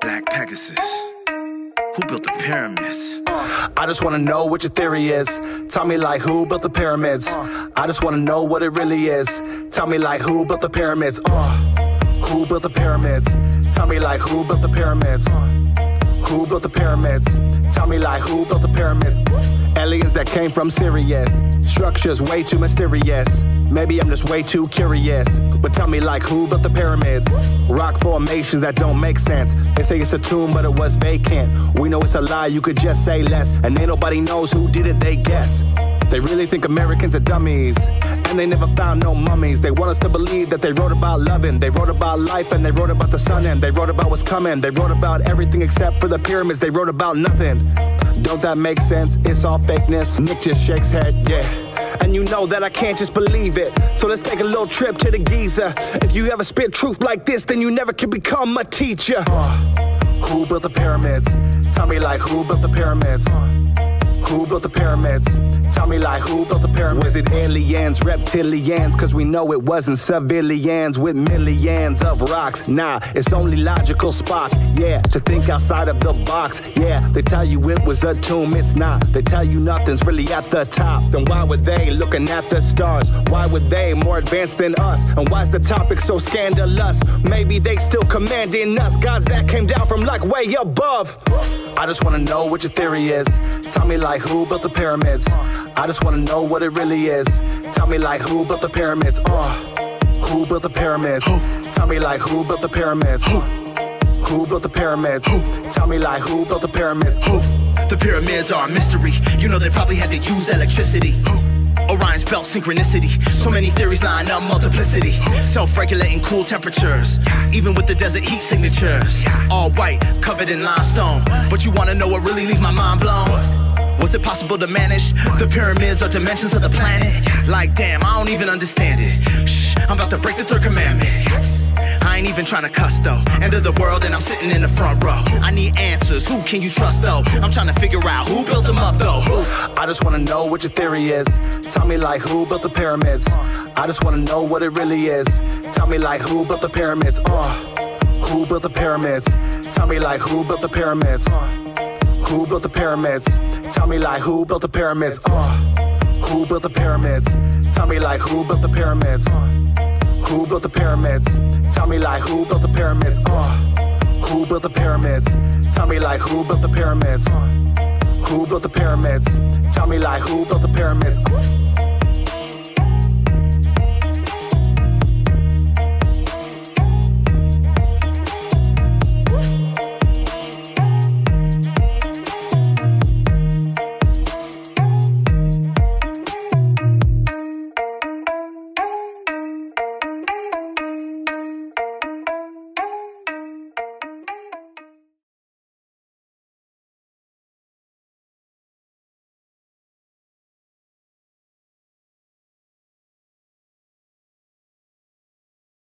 Black Pegasus. Who built the pyramids? I just wanna know what your theory is. Tell me like who built the pyramids. I just wanna know what it really is. Tell me like who built the pyramids. Uh, who built the pyramids? Tell me like who built the pyramids. Who built the pyramids? Tell me like who built the pyramids? Aliens that came from Sirius. Structures way too mysterious. Maybe I'm just way too curious. But tell me like who built the pyramids? Rock formations that don't make sense. They say it's a tomb, but it was vacant. We know it's a lie, you could just say less. And ain't nobody knows who did it, they guess. They really think Americans are dummies. And they never found no mummies. They want us to believe that they wrote about loving. They wrote about life and they wrote about the sun and they wrote about what's coming. They wrote about everything except for the pyramids. They wrote about nothing. Don't that makes sense? It's all fakeness. Nick just shakes head, yeah. And you know that I can't just believe it. So let's take a little trip to the Giza. If you ever spit truth like this, then you never can become a teacher. Uh, who built the pyramids? Tell me like who built the pyramids? Who built the pyramids? Tell me like who built the pyramids? Was it aliens, reptilians? Cause we know it wasn't civilians with millions of rocks. Nah, it's only logical Spock. Yeah, to think outside of the box. Yeah, they tell you it was a tomb, it's not. They tell you nothing's really at the top. Then why were they looking at the stars? Why were they more advanced than us? And why's the topic so scandalous? Maybe they still commanding us. Gods that came down from like way above. I just wanna know what your theory is. Tell me like who built the pyramids. I just wanna know what it really is. Tell me like who built the pyramids. Uh, who built the pyramids? Who? Tell me like who built the pyramids. Who Who built the pyramids? Who? Tell me like who built the pyramids? Who? The pyramids are a mystery. You know they probably had to use electricity. Orion's belt synchronicity. So many theories line up multiplicity. Self regulating cool temperatures. Even with the desert heat signatures. All white, covered in limestone. But you wanna know what really leaves my mind blown? Was it possible to manage the pyramids or dimensions of the planet? Like, damn, I don't even understand it. Shh, I'm about to break the third commandment. I ain't even trying to cuss though. End of the world and I'm sitting in the front row. I need answers. Who can you trust though? I'm trying to figure out who built them up though. Who? I just wanna know what your theory is. Tell me like who built the pyramids. I just wanna know what it really is. Tell me like who built the pyramids. Uh, who built the pyramids? Tell me like who built the pyramids. Who built the pyramids? Tell me like who built the pyramids? Uh, who built the pyramids? Tell me like who built the pyramids? Who built the pyramids? Tell me like who built the pyramids? Uh, who built the pyramids? Tell me like who built the pyramids? Who built the pyramids? Tell me like who built the pyramids?